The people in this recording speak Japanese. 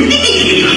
やった!